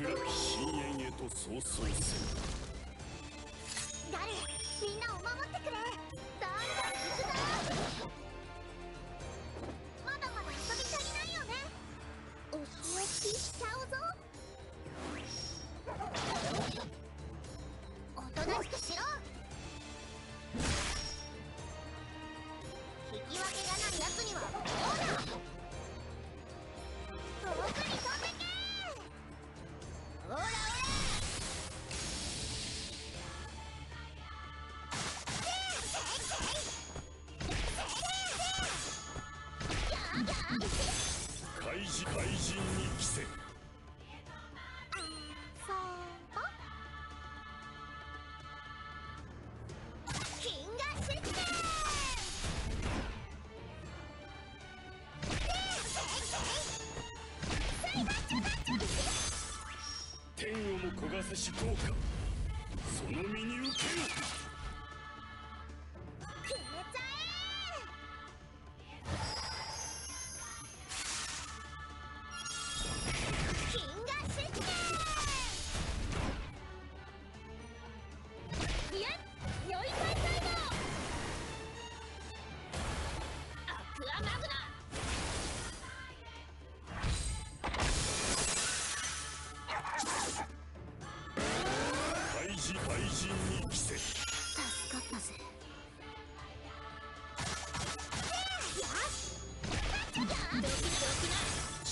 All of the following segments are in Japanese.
暗き深淵へと早々せ誰みんなを守ってくれ。どんどん行くぞまだまだ遊び足りないよね。お仕置きしちゃうぞ。おとなしくしろ。怪人怪人に着せ。システム天をも焦がせし効果その身に受ける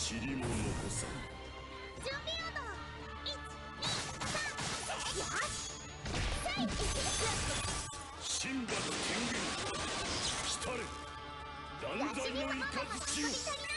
塵も残さ準備運動123よしせい神馬と天元来たれ断罪の雷を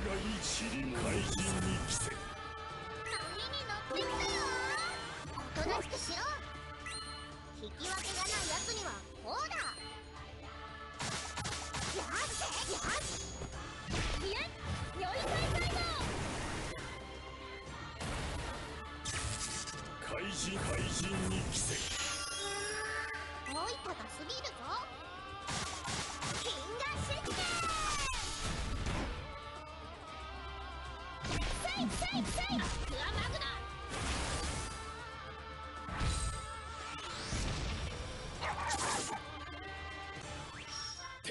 がいい塵も怪人に着せ波に乗ってきたよおとなしくしろ引き分けがない奴にはこうだよしよしいえよい開催だ怪人怪人に着せ大分が過ぎるぞキンガシ天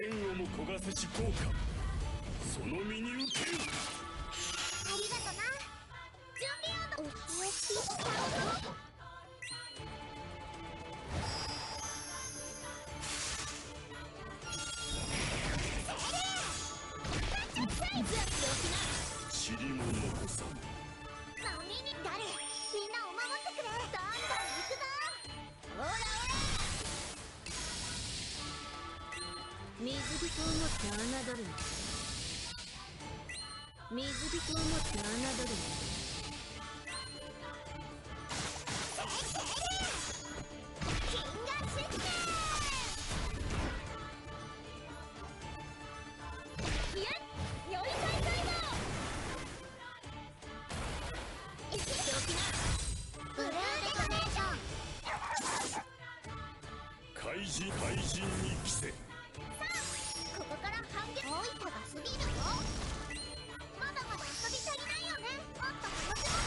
をも焦がせし効果その身に受けるありがとな。準備運動塵も残さぬ波に誰みんなを守ってくれ。どんどん行くぞ。オラオラ水人をもって侮るな水人をもって侮る怪人怪人に着せ。さあここから反撃大分が過ぎるぞまだまだ遊び足りないよね。もっと楽しもう。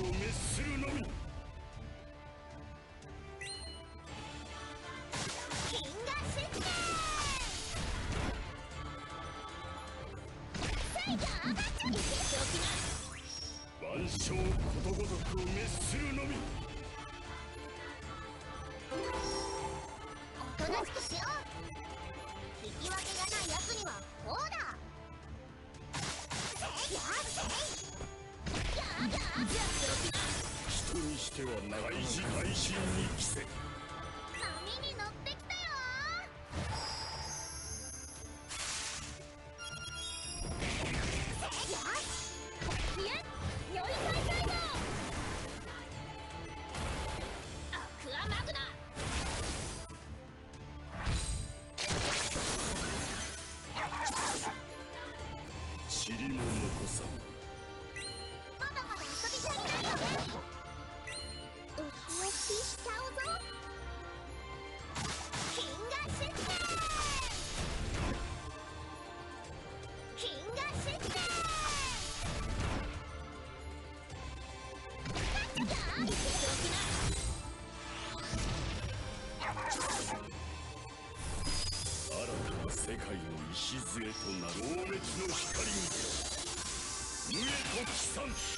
を滅するのみ。ことごとくを滅するのみ。おとなしくしよう。引き分けがないやつにはこうだ。せい。人にしては長い時代心に着せ。波に乗って末となる大の光にて無へと帰参